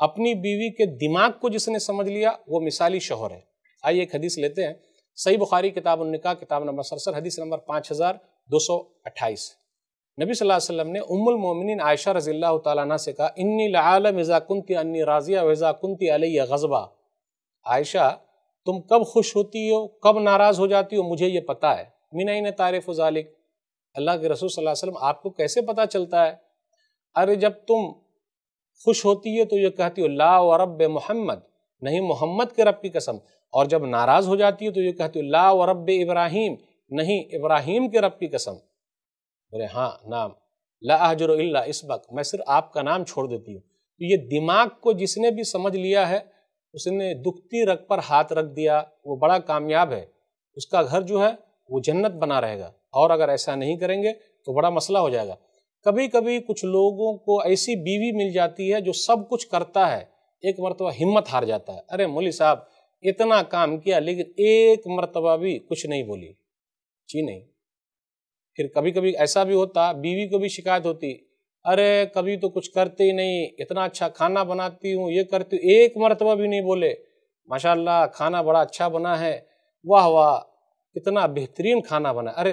अपनी बीवी के दिमाग को जिसने समझ लिया, वो मिसाली शोहर है। आइए एक हदीस लेते हैं। सही बुखारी, किताब उन्निका किताब नंबर सरसठ हदीस नंबर पाँच हज़ार दो सौ अट्ठाईस। नबी सल्लल्लाहु अलैहि वसल्लम ने उम्मुल मोमिनीन आयशा रज़ी अल्लाह तला से कहा, इन्नी लालम इज़ा कुंती अन्नी राजिया वज़ा कुंती अलैया गजबा। आयशा, तुम कब खुश होती हो, कब नाराज़ हो जाती हो, मुझे ये पता है। मीना ने तारीफ़ ज़ालिक। अल्लाह के रसूल सल्लल्लाहु अलैहि वसल्लम, आपको कैसे पता चलता है? अरे, जब तुम खुश होती है तो ये कहती हो, ला व रब मोहम्मद। नहीं, मोहम्मद के रब की कसम। और जब नाराज़ हो जाती है तो ये कहती हो, ला व रब इब्राहिम। नहीं, इब्राहिम के रब की कसम। बोले हाँ नाम। ला अजर इस वक्त मैं सिर्फ़ आपका नाम छोड़ देती हूँ। तो ये दिमाग को जिसने भी समझ लिया है, उसने दुखती रग पर हाथ रख दिया। वो बड़ा कामयाब है। उसका घर जो है, वो जन्नत बना रहेगा। और अगर ऐसा नहीं करेंगे तो बड़ा मसला हो जाएगा। कभी कभी कुछ लोगों को ऐसी बीवी मिल जाती है जो सब कुछ करता है, एक मरतबा हिम्मत हार जाता है। अरे मोली साहब, इतना काम किया, लेकिन एक मरतबा भी कुछ नहीं बोली। जी नहीं। फिर कभी कभी ऐसा भी होता, बीवी को भी शिकायत होती, अरे कभी तो कुछ करते ही नहीं, इतना अच्छा खाना बनाती हूँ, ये करती हूँ, एक मरतबा भी नहीं बोले। माशाल्लाह, खाना बड़ा अच्छा बना है। वाह वाह कितना बेहतरीन खाना बना अरे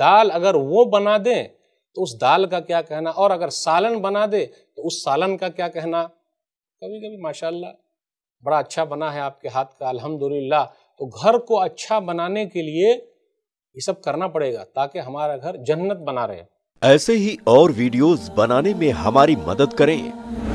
दाल अगर वो बना दें तो उस दाल का क्या कहना? और अगर सालन बना दे तो उस सालन का क्या कहना? कभी कभी माशाल्लाह, बड़ा अच्छा बना है आपके हाथ का, अल्हम्दुलिल्लाह। तो घर को अच्छा बनाने के लिए ये सब करना पड़ेगा, ताकि हमारा घर जन्नत बना रहे। ऐसे ही और वीडियोस बनाने में हमारी मदद करें।